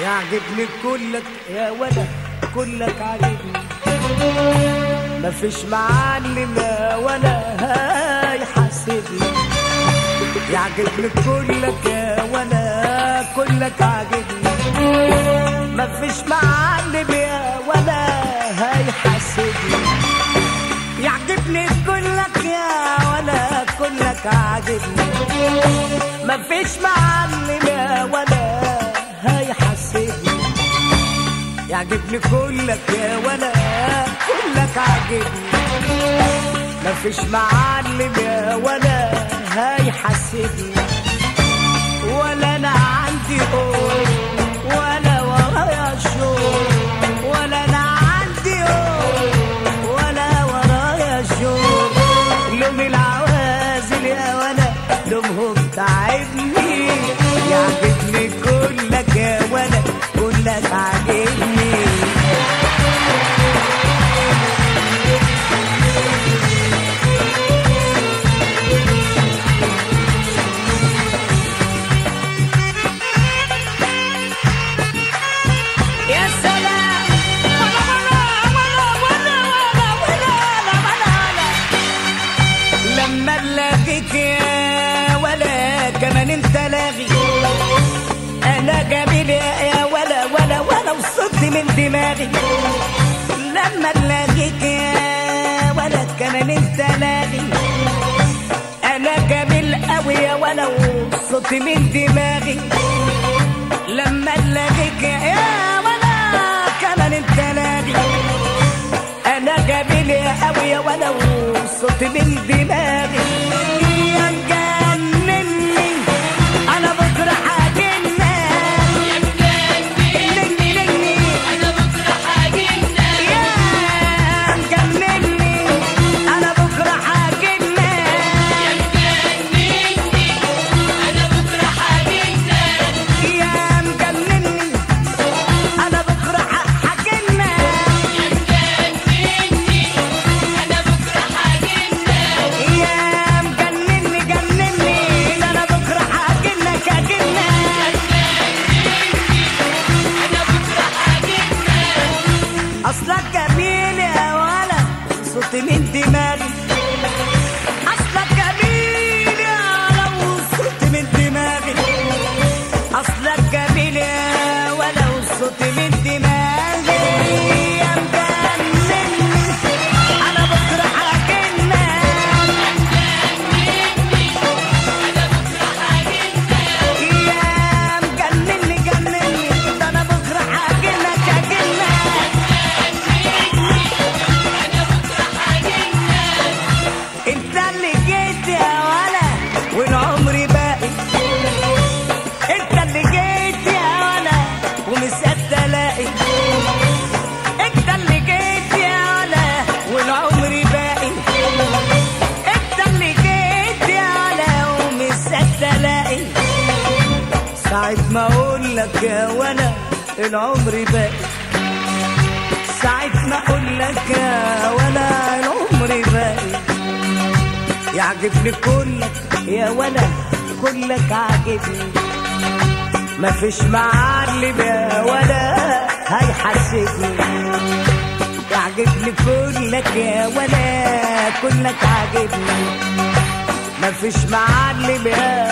يعجبني كلك يا ولد كلك عاجبني مفيش معلم ولا هيحاسبني يعجبني كلك يا ولا كلك عاجبني مفيش معلم يا ولا هيحاسبني يعجبني كلك يا ولا كلك عاجبني مفيش معلم يا ولا يعجبني كلك يا ولا كلك عاجبني. مفيش معلم يا ولا هيحاسبني. ولا أنا عندي قول ولا ورايا شوق. ولا أنا عندي قول ولا ورايا شوق. لوم العوازل يا ولا لومهم كمان انت لاغي أنا جميل يا ولا ولا ولا وصلت من دماغي. لما الاقيك يا ولا كمان انت لاغي أنا جميل قوي يا ولا وصلت من دماغي. لما الاقيك يا ولا كمان انت لاغي أنا جميل قوي يا ولا وصلت من من دماغي ساعة ما أقول لك يا ولا العمر باقي. ساعة ما أقول لك يا ولا العمر باقي. يعجبني كلك يا ولا كلك عاجبني. مفيش معلم يا ولا هيحاسبني. يعجبني كلك يا ولا كلك عاجبني. مفيش معلم يا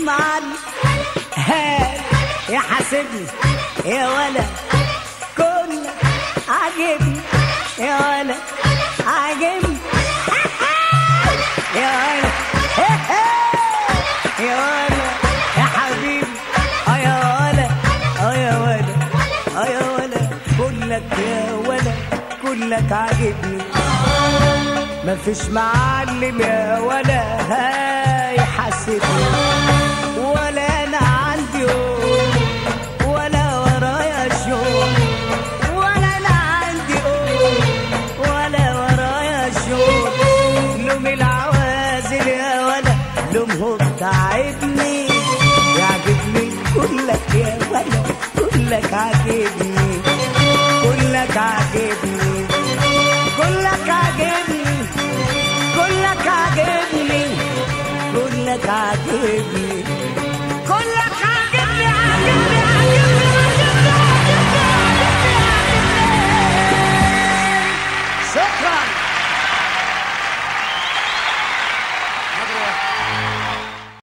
تطمعني هاي يا حاسبني يا ولا. كل عاجبني يا ولا. عاجبني. يا ولا. يا ولا. يا حبيبي آه يا ولا. آه يا ولا. آه يا ولا. كلك يا ولا. كلك عاجبني. مفيش معلم يا ولا. هاي حاسبني. تعبني يعجبني كلك يا ولا كلك عاجبني كلك عاجبني كلك عاجبني كلك عاجبني كلك عاجبني